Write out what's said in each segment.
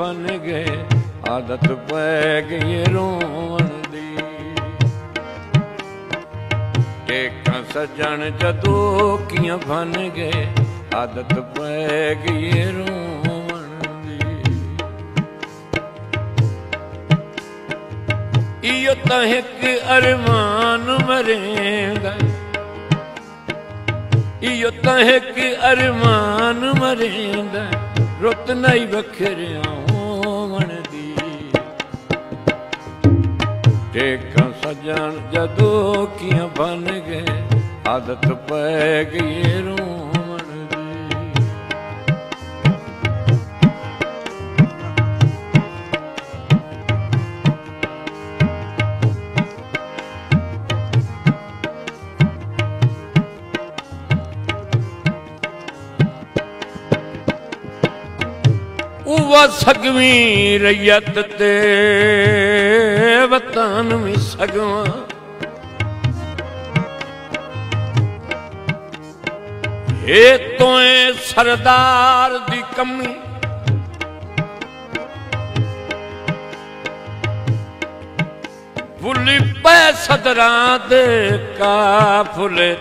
ਬਨ ਗਏ, ਆਦਤ ਪੈ ਗਈ ਰੋਣ ਦੀ। ਟੇਕਾਂ ਸਜਣ ਜਦੋਂ ਕੀਆਂ ਬਨ ਗਏ, ਆਦਤ ਪੈ ਗਈ ਰੋਣ ਦੀ। ਇਯੋ ਤਾਂ ਇੱਕ ਅਰਮਾਨ ਮਰੇਂਦਾ। ਇਯੋ ਤਾਂ ਇੱਕ ਅਰਮਾਨ ਮਰੇਂਦਾ। ਰੁੱਤ ਨਹੀਂ ਵਖਰਿਆ ਟੇਕਾਂ ਸਜਣ ਜਦੋਂ ਕੀਆਂ ਬਨ ਗਏ, ਆਦਤ ਪੈ ਗਈ ਰੋਮਣ ਦੀ। ਉਵਾ ਸਗਵੀਂ ਰਈਅਤ ਤੇ। ਵਤਨ ਵੀ ਸਗਵਾਂ ਏ ਤੋਏ ਸਰਦਾਰ ਦੀ ਕਮੀ। ਭੁੱਲੀ ਪੈ ਸਦਰਾਂ ਦੇ ਕਾਫਲੇ।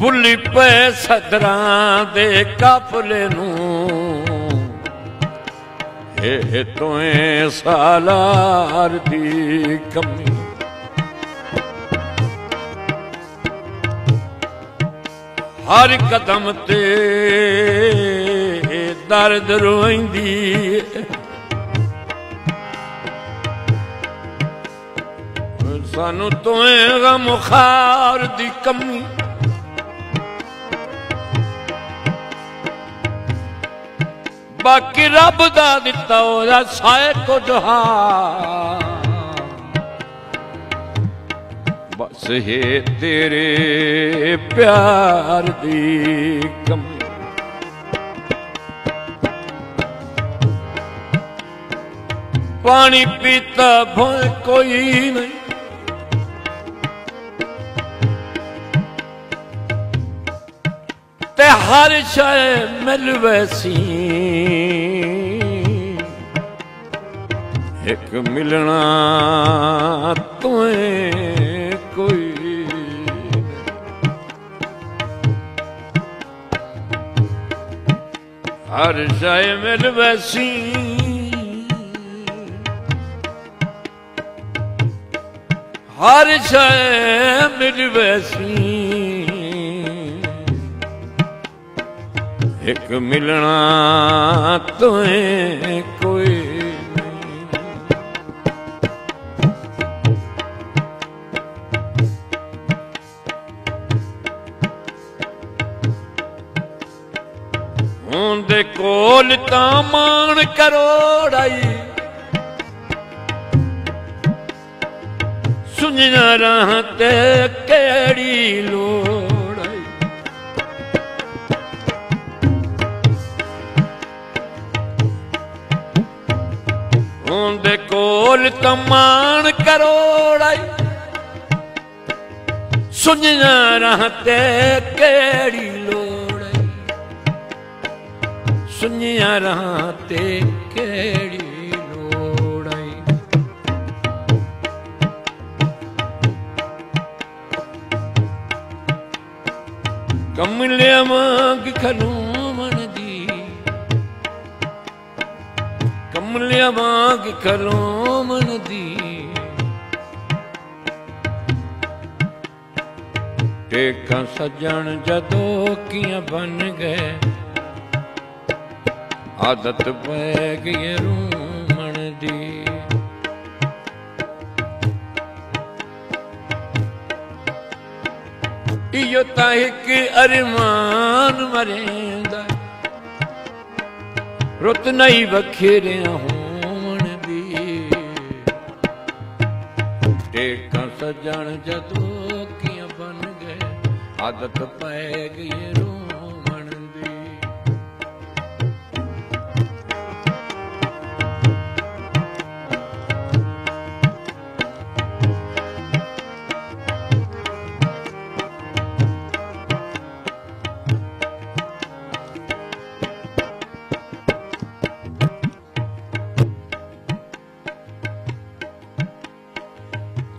ਭੁੱਲੀ ਪੈ ਸਦਰਾਂ ਦੇ ਕਾਫਲੇ ਨੂੰ ਇਹ ਤੋਏ ਸਾਲਾਰ ਦੀ ਕਮੀ। ਹਰ ਕਦਮ ਤੇ ਦਰਦ ਰੋਇੰਦੀ ਸਾਨੂੰ ਤੋਏ ਗਮ ਖਾਰ ਦੀ ਕਮੀ। ਬਾਕੀ ਰੱਬ ਦਾ ਦਿੱਤਾ ਉਹਦਾ ਸਾਇ ਕੁਝ ਹਾ। ਬਸ ਹੈ ਤੇਰੇ ਪਿਆਰ ਦੀ ਕਮੀ। ਪਾਣੀ ਪੀਤਾ ਭੋਏ ਕੋਈ ਨਹੀਂ। ਤੇ ਹਰ ਸ਼ੈ ਮਿਲ ਵੈਸੀ। ਇੱਕ ਮਿਲਣਾ ਤੋਏ ਕੋਈ। ਹਰ ਸ਼ੈ ਹਰ ਸ਼ੈ ਮਿਲ ਵੈਸੀ। ਇੱਕ ਮਿਲਣਾ ਤੋਏ ਕੋਈ ਨਹੀਂ ਹੁੰਦੇ ਕੋਲ ਤਾਂ ਮਾਣ ਕਰੋੜਾਈ। ਸੁਣਨਾ ਰਾਹ ਤੇ ਕਿਹੜੀ ਲੋੜ? ਹੁੰਦੇ ਕੋਲ ਤਾਂ ਮਾਣ ਕਰੋੜਾਈ। ਸੁਣਨਾ ਰਾਹ ਤੇ ਕਿਹੜੀ ਲੋੜ ਸੁਣਿਆ ਰਾਹ ਤੇ ਕਿਹੜੀ ਲੋੜ ਆਈ ਕਮਲਿਆ ਮੰਗ ਖਨੂੰ ਕਮਲਿਆ ਮੰਗ ਖਨੂੰ ਮਨ ਦੀ। ਟੇਕਾਂ ਸਜਣ ਜਦੋਂ ਕੀਆਂ ਬਨ ਗਏ। ਆਦਤ ਪੈ ਗਈ ਰੂਮਣ ਦੀ। ਇਯੋ ਤਾਂ ਇੱਕ ਅਰਮਾਨ ਮਰੇਂਦਾ। ਰੁੱਤ ਨਹੀਂ ਵਖੇਰਿਆ ਹੋਣ ਦੀ। ਟੇਕਾਂ ਸਜਣ ਜਦੋਂ ਕੀਆਂ ਬਣ ਗਏ, ਆਦਤ ਪੈ ਗਈ ਰੂਮਣ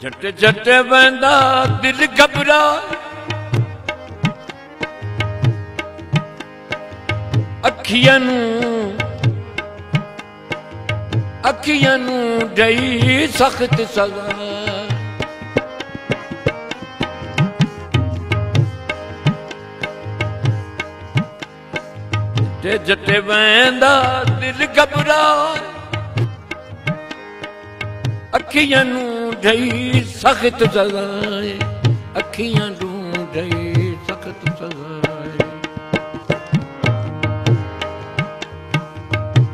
ਜੱਟ ਜੱਟੇ ਬੰਦਾ ਦਿਲ ਘਬਰਾ। ਅੱਖੀਆਂ ਨੂੰ ਅੱਖੀਆਂ ਨੂੰ ਡਈ ਸਖਤ ਸਜ਼ਾ। ਤੇ ਜੱਟੇ ਵੈਂਦਾ ਦਿਲ ਘਬਰਾ। ਅੱਖੀਆਂ ਨੂੰ ਢਈ ਸਖਤ ਸਜ਼ਾਏ। ਅੱਖੀਆਂ ਨੂੰ ਢਈ ਸਖਤ ਸਜ਼ਾਏ।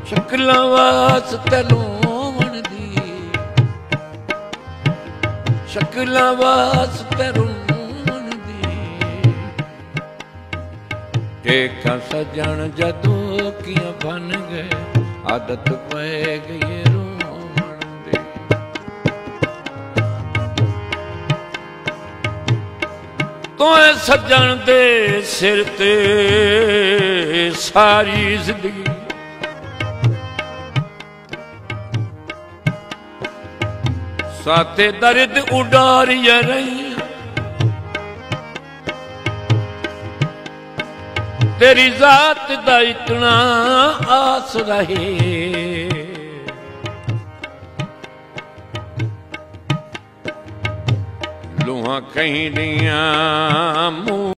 ਸ਼ਕਲਾਂ ਵਾਸਤੇ ਲੋਵਣ ਦੀ। ਸ਼ਕਲਾਂ ਵਾਸਤੇ ਰੋਣ ਦੀ। ਦੇਖਾਂ ਸਜਣ ਜਦੋਂ ਕੀਆਂ ਬਨ ਗਏ, ਆਦਤ ਪੈ ਗਈ ਤੋਏ ਸੱਜਣ ਦੇ ਸਿਰ ਤੇ ਸਾਰੀ ਜ਼ਿੰਦਗੀ। ਸਾਤੇ ਦਰਦ ਉਡਾਰੀਆਂ ਰਹੀਆਂ। ਤੇਰੀ ਜ਼ਾਤ ਦਾ ਇਤਨਾ ਆਸ ਰਹੇ। ਲੂਹਾਂ ਕਹਿੰਦੀਆਂ ਮੂੰਹ